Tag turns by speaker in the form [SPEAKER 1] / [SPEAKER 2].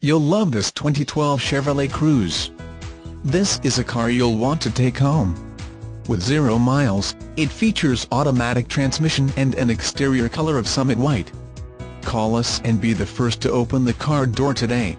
[SPEAKER 1] You'll love this 2012 Chevrolet Cruze. This is a car you'll want to take home. With zero miles, it features automatic transmission and an exterior color of summit white. Call us and be the first to open the car door today.